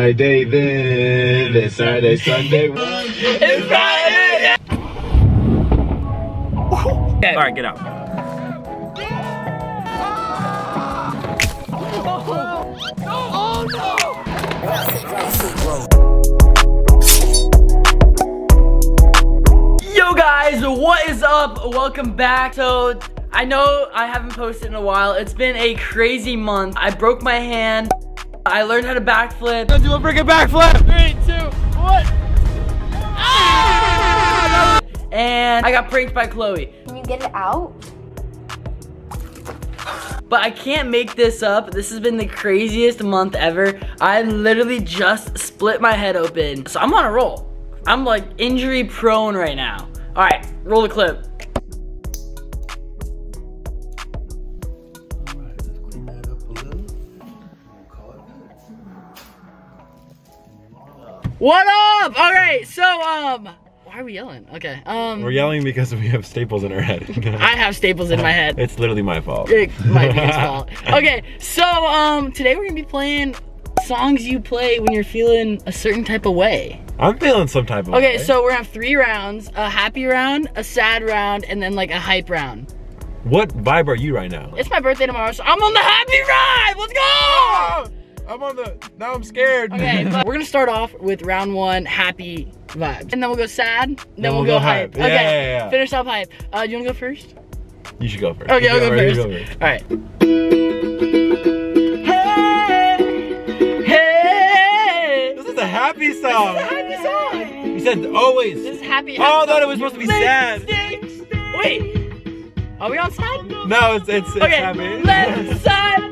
Friday then, it's Saturday, Sunday. it's Friday! All right, get out. Yo guys, what is up? Welcome back. So, I know I haven't posted in a while. It's been a crazy month. I broke my hand. I learned how to backflip. Let's do a freaking backflip. Three, two, one. Ah! And I got pranked by Chloe. Can you get it out? But I can't make this up. This has been the craziest month ever. I literally just split my head open. So I'm on a roll. I'm like injury prone right now. All right, roll the clip. What up? All right, so um, why are we yelling? Okay, um, We're yelling because we have staples in our head. I have staples in my head. it's literally my fault. It might be his fault. Okay, so um, today we're gonna be playing songs you play when you're feeling a certain type of way. I'm feeling some type of way. Okay, way. so we're gonna have three rounds: a happy round, a sad round, and then like a hype round. what vibe are you right now? It's my birthday tomorrow, so I'm on the happy ride. Let's go! I'm on the. Now I'm scared. Okay, but we're gonna start off with round one, happy vibes, and then we'll go sad, then, we'll, we'll go, go hype. hype. Yeah, Okay, yeah, yeah. finish up hype. Uh, do you wanna go first? you should go first. Okay, I'll go you first. All right. Hey, hey. This is a happy song. Happy song. You said always. This is happy. Oh, I thought it was supposed to be sad. Wait, are we on sad? No, it's it's, it's Okay, happy. let's celebrate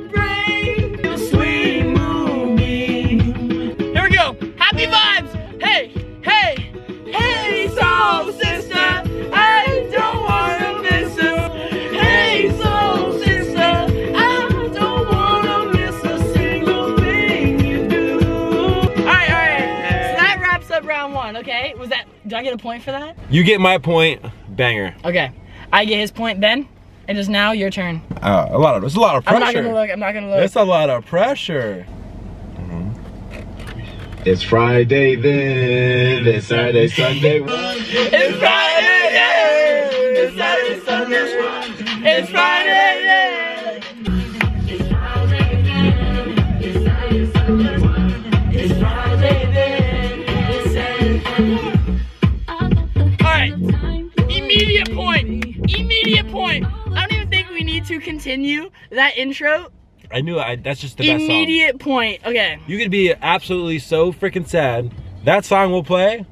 up round one. Okay, was that? Do I get a point for that? You get my point. Banger. Okay, I get his point. Ben. and it is now your turn. Uh, a lot of. It's a lot of pressure. I'm not gonna look. I'm not gonna look. It's a lot of pressure. It's Friday then, it's Saturday, Sunday. It's Friday, yeah. It's Saturday, Sunday. It's Friday, to continue that intro. I knew I, that's just the best song. Immediate point. Okay. You could be absolutely so freaking sad. That song will play.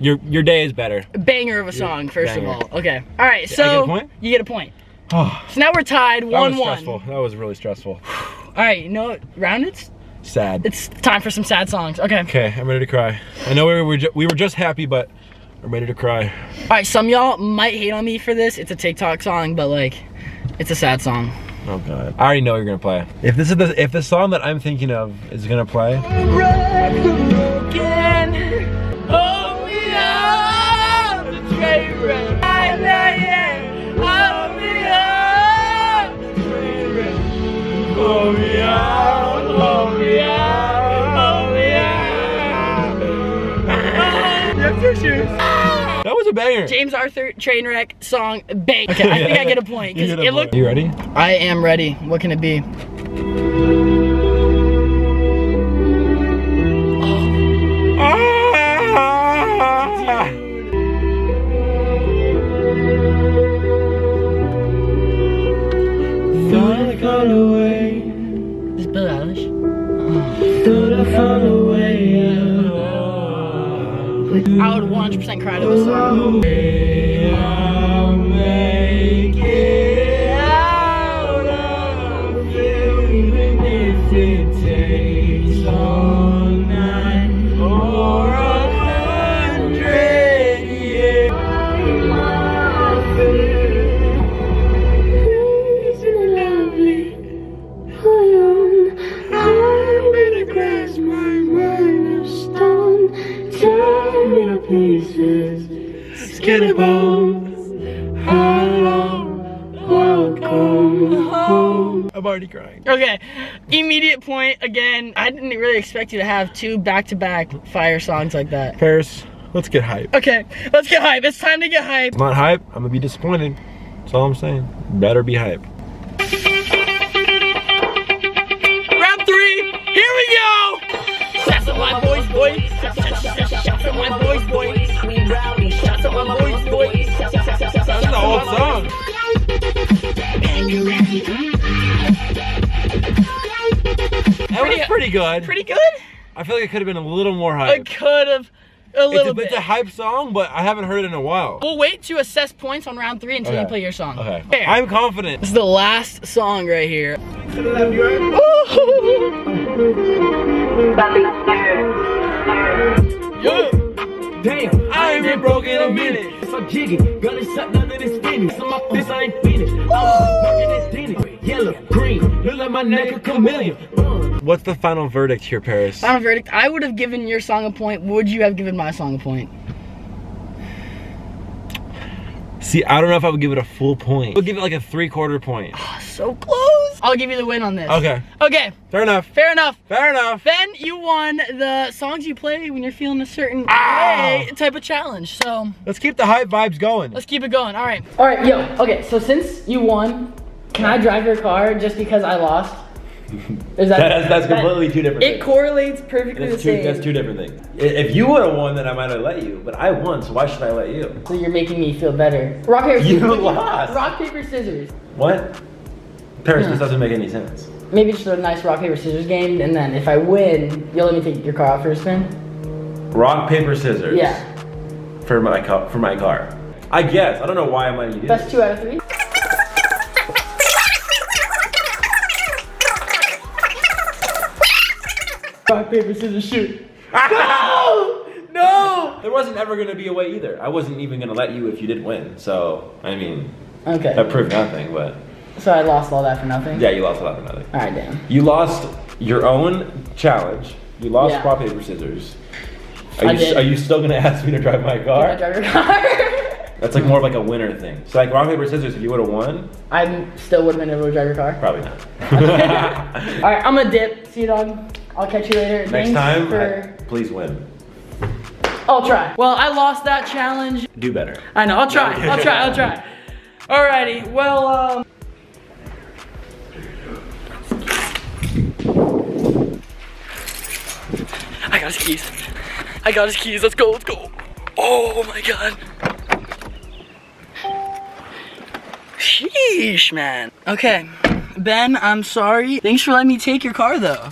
Your your day is better. Banger of a song, first banger. of all. Okay. All right. So get you get a point. Oh, So now we're tied, that one was one. stressful. That was really stressful. All right, you know what? Round it's Sad. it's time for some sad songs. Okay. Okay, I'm ready to cry. I know we were ju- we were just happy, but I'm ready to cry. All right, some y'all might hate on me for this. It's a TikTok song, but like, it's a sad song. Oh god. I already know you're gonna play. If this is the if the song that I'm thinking of is gonna play, that was a banger. James Arthur Trainwreck song bang. Okay, I think I get a point You because get a it looked. point. You ready? I am ready. What can it be? This is Billie Eilish. I would 100% cry to this. Skinny bones. Hello, welcome home. I'm already crying. Okay, immediate point again. I didn't really expect you to have two back-to-back fire songs like that. Paris, let's get hype. Okay, let's get hype. It's time to get hype. It's not hype. I'm gonna be disappointed. That's all I'm saying. Better be hype. Round three, here we go. Shots at my boys, boys. Shots at my boys, boys. Shots at my boys, boys. That's the whole song. That was pretty good. Pretty good. I feel like it could have been a little more hype. I could have a It's little a, bit. it's a hype song, but I haven't heard it in a while. We'll wait to assess points on round three until you play your song. Okay. Fair. I'm confident. This is the last song right here. Yeah. Damn, I ain't been broke in a minute. So jiggy, girl, it's shut none of this finish. So my fist, I ain't finished. I'm working this dinner. Yellow, green, look like my neck a chameleon. Uh. What's the final verdict here, Paris? Final verdict. I would have given your song a point. Would you have given my song a point? See, I don't know if I would give it a full point. I'll give it like a three quarter point. So close. I'll give you the win on this. Okay, Okay. fair enough. Fair enough. Fair enough. Ben, you won the songs you play when you're feeling a certain Ow. way type of challenge. So Let's keep the hype vibes going. let's keep it going. All right. All right, yo. Okay, so since you won, can I drive your car just because I lost? Is that That's, that's that- completely two different It things. correlates perfectly That's the two, same. that's two different things. If you would have won, then I might have let you. But I won, so why should I let you? So you're making me feel better. Rock paper scissors. You lost. Rock paper scissors. What? Paris, Yeah. this doesn't make any sense. Maybe just a nice rock paper scissors game, and then if I win, you'll let me take your car out for a spin. Rock, paper, scissors. Yeah. For my car. For my car. I guess. I don't know why I'm letting you do Best this. two out of three. Rock paper scissors shoot. No! No! There wasn't ever gonna be a way either. I wasn't even gonna let you if you didn't win. So, I mean, Okay. that proved nothing. But So I lost all that for nothing. yeah, you lost all that for nothing. All right, damn. You lost your own challenge. You lost Yeah. rock, paper, scissors. Are I you, did. are you still gonna ask me to drive my Can I car? drive your car? That's like more of like a winner thing. So like rock paper scissors, if you would have won, I still would have been able to drive your car. probably not. All right, I'm gonna dip. See you, dog. I'll catch you later. Next Thanks time, For... I- please win. I'll try. Well, I lost that challenge. Do better. I know. I'll try. I'll try. I'll try. Alrighty. Well, um. I got his keys. I got his keys. Let's go. Let's go. Oh my god. Sheesh, man. Okay. Ben, I'm sorry. Thanks for letting me take your car though.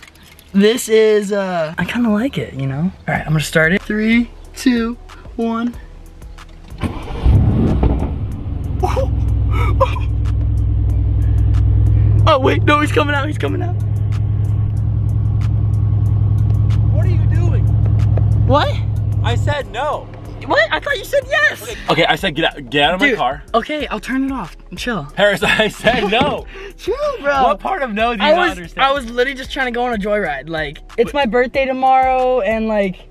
This is uh I kinda like it, you know? Alright, I'm gonna start it. Three, two, one. Oh wait, no, he's coming out, he's coming out. What? I said no. What? I thought you said yes. Okay, I said get out, get out of my car. Okay, I'll turn it off. Chill. Paris, I said no. Chill, bro. what part of no do you I not was understand? I was literally just trying to go on a joyride. Like, it's my birthday tomorrow and like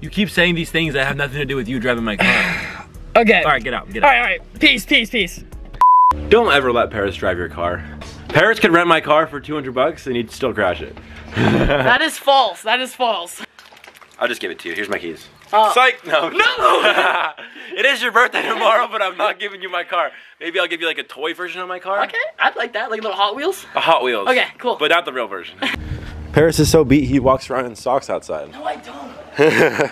You keep saying these things that have nothing to do with you driving my car. Okay. all right, get out, get All out. right, all right. Peace, peace, peace. Don't ever let Paris drive your car. Paris could rent my car for 200 bucks and he'd still crash it. That is false. That is false. I'll just give it to you. Here's my keys. Uh, Psych! No. No! it is your birthday tomorrow, but I'm not giving you my car. Maybe I'll give you like a toy version of my car. Okay, I'd like that. Like a little Hot Wheels. A Hot Wheels. Okay, cool. But not the real version. Paris is so beat he walks around in socks outside. No, I don't.